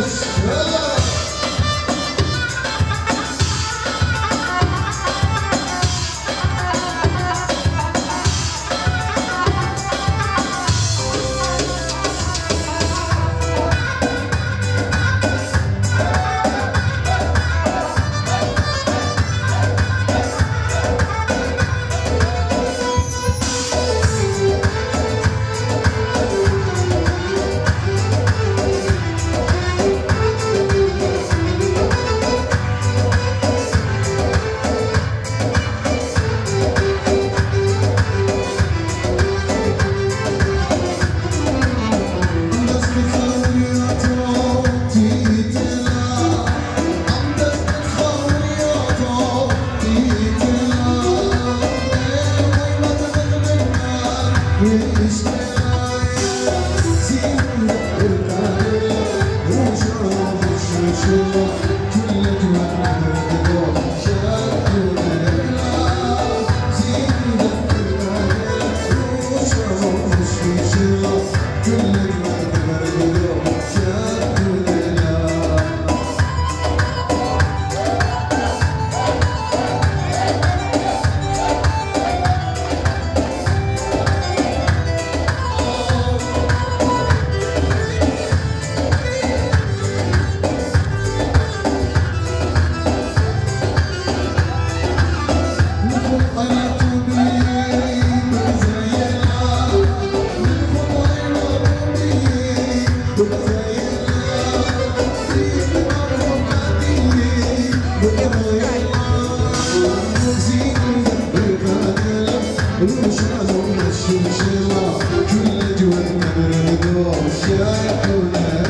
descanso. Thank you.